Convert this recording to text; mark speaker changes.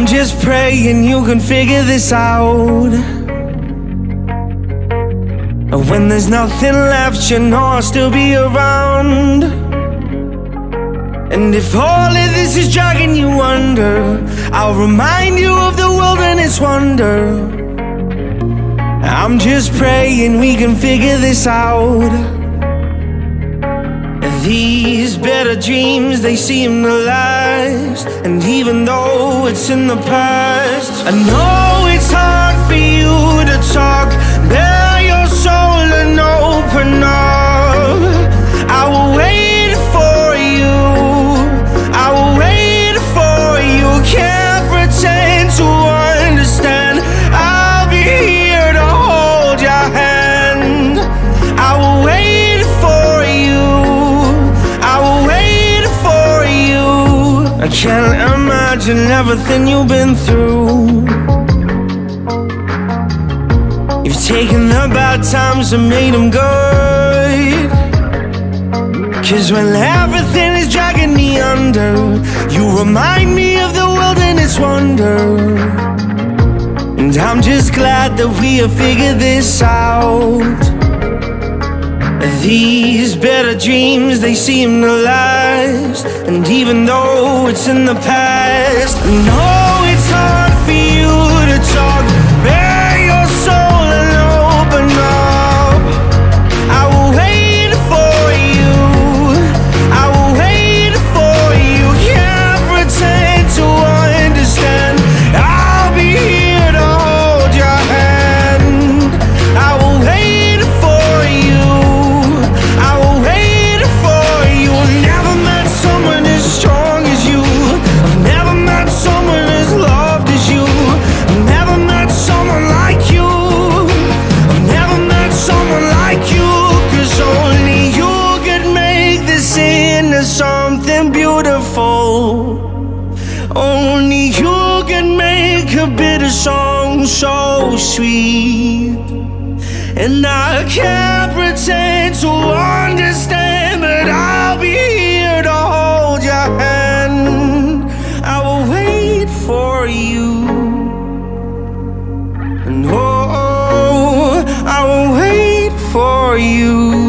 Speaker 1: I'm just praying you can figure this out. When there's nothing left, you know I'll still be around. And if all of this is dragging you under, I'll remind you of the wilderness wonder. I'm just praying we can figure this out. These better dreams, they seem to last. And even though it's in the past I know it's hard for you to talk can't imagine everything you've been through. You've taken the bad times and made them good. Cause when everything is dragging me under You remind me of the wilderness wonder. And I'm just glad that we have figured this out These better dreams, they seem to last. And even though it's in the past I Only you can make a bitter song so sweet. And I can't pretend to understand But I'll be here to hold your hand. I will wait for you. And oh, I will wait for you